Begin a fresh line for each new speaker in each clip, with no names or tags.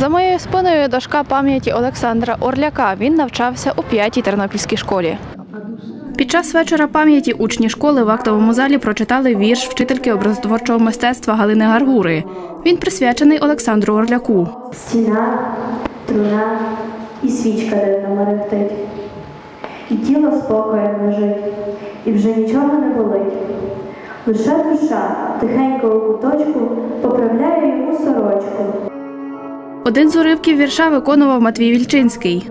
За моєю спиною дошка пам'яті Олександра Орляка. Він навчався у п'ятій тернопільській школі. Під час вечора пам'яті учні школи в актовому залі прочитали вірш вчительки образотворчого мистецтва Галини Гаргури. Він присвячений Олександру Орляку.
Стіна, труна і свічка дивно мерехтить. І тіло спокоєм лежить, і вже нічого не болить. Лише душа тихенько у куточку поправляє йому сорочку.
Один з уривків вірша виконував Матвій Вільчинський.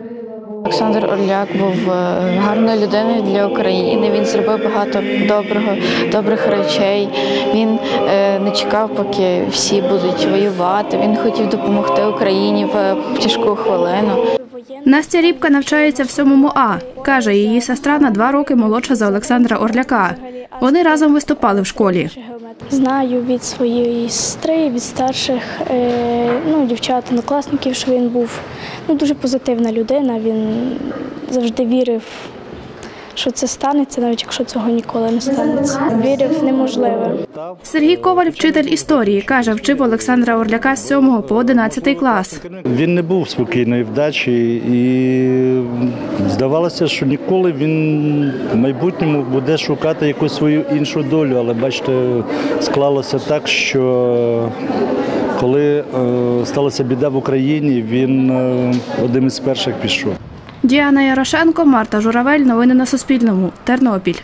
Олександр Орляк був е, гарною людиною для України. Він зробив багато доброго, добрих речей. Він е, не чекав, поки всі будуть воювати. Він хотів допомогти Україні в тяжку хвилину.
Настя Рібка навчається в 7 А. Каже, її сестра на два роки молодша за Олександра Орляка. Вони разом виступали в школі.
Знаю від своєї сестри, від старших е, ну, дівчат, однокласників, що він був ну, дуже позитивна людина. Він завжди вірив, що це станеться, навіть якщо цього ніколи не станеться. Вірив неможливе.
Сергій Коваль, вчитель історії, каже, вчив Олександра Орляка з 7 по 11 клас.
Він не був спокійної вдачі, і здавалося, що ніколи він в майбутньому буде шукати якусь свою іншу долю. Але бачите, склалося так, що коли е, сталася біда в Україні, він е, одним із перших пішов.
Діана Ярошенко, Марта Журавель. Новини на Суспільному. Тернопіль.